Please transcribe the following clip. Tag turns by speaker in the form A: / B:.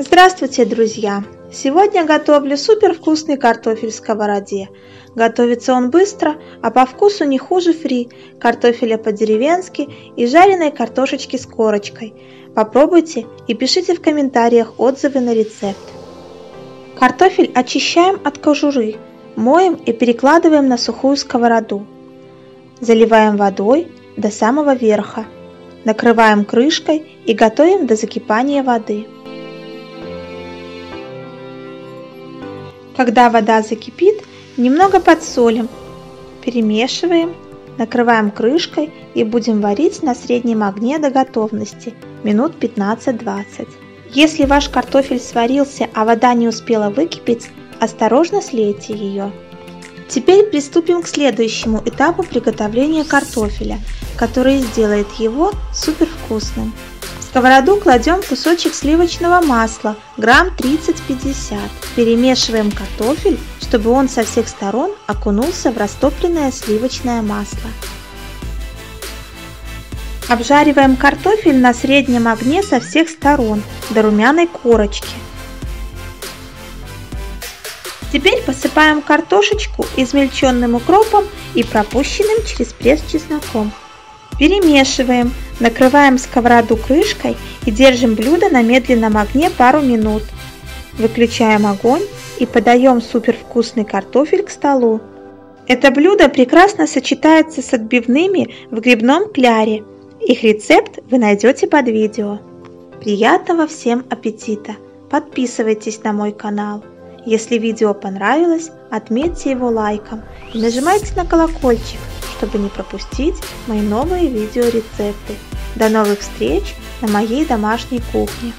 A: Здравствуйте, друзья! Сегодня готовлю супер вкусный картофель в сковороде. Готовится он быстро, а по вкусу не хуже фри, картофеля по-деревенски и жареной картошечки с корочкой. Попробуйте и пишите в комментариях отзывы на рецепт. Картофель очищаем от кожуры, моем и перекладываем на сухую сковороду. Заливаем водой до самого верха. Накрываем крышкой и готовим до закипания воды. Когда вода закипит, немного подсолим, перемешиваем, накрываем крышкой и будем варить на среднем огне до готовности минут 15-20. Если ваш картофель сварился, а вода не успела выкипеть, осторожно слейте ее. Теперь приступим к следующему этапу приготовления картофеля, который сделает его супер вкусным сковороду кладем кусочек сливочного масла, грамм 30-50. Перемешиваем картофель, чтобы он со всех сторон окунулся в растопленное сливочное масло. Обжариваем картофель на среднем огне со всех сторон до румяной корочки. Теперь посыпаем картошечку измельченным укропом и пропущенным через пресс чесноком. Перемешиваем, накрываем сковороду крышкой и держим блюдо на медленном огне пару минут. Выключаем огонь и подаем супер вкусный картофель к столу. Это блюдо прекрасно сочетается с отбивными в грибном кляре. Их рецепт вы найдете под видео. Приятного всем аппетита! Подписывайтесь на мой канал. Если видео понравилось, отметьте его лайком и нажимайте на колокольчик, чтобы не пропустить мои новые видеорецепты. До новых встреч на моей домашней кухне!